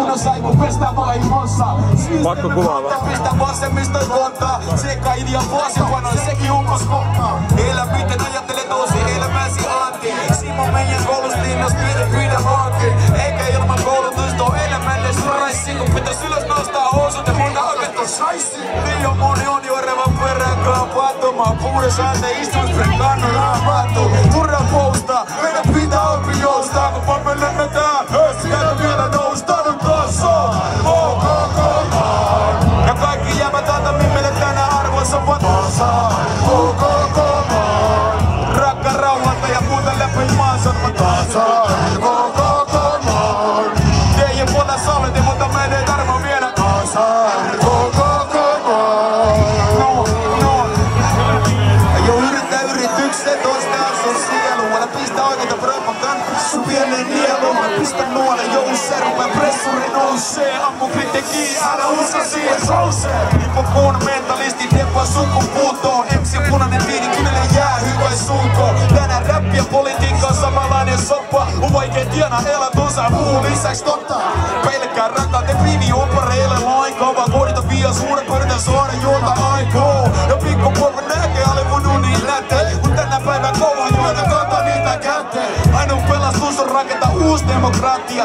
On saiku pestä vaimossa Pakko kuvailla. Pistä vasemmista kontaa. Sekä idea vuosipanoin sekin ukoskokka Elämiten ajattelee tosi elämäsi anti Simo meidän koulustiinnos pyydä hanki Eikä ilman koulutusta ole elämälle straissi Kun pitäis ylös nostaa housut ja Liian moni on juorevan perään kaapattomaan istuis kannon No, no Jo yrittää yritykset ostaa sun sielu Älä pistä oikeita propagandaa sun pienen nielu Mä pistän nuolen jouseen Rupeen pressuri nousee Ammu kritiikkiin, älä usko siihen souseen Hippokuun mentalisti Deppa sukupuuttoon MC punainen viini kynelle jää hyvä sunko Tänään räppi ja politiikka on samanlainen soppa On vaikea tienaa elantonsa muu lisäks totta Pelkkää rakkaat et viini opareille lainkaan Vaan kohdita vielä suuren pöydän saada juonta aikoo. Ja pikku porva näkee alle mun unin läte Kun tänä päivän kova juona kantaa niitä käteen. Ainoa pelastus on rakentaa uusi demokratia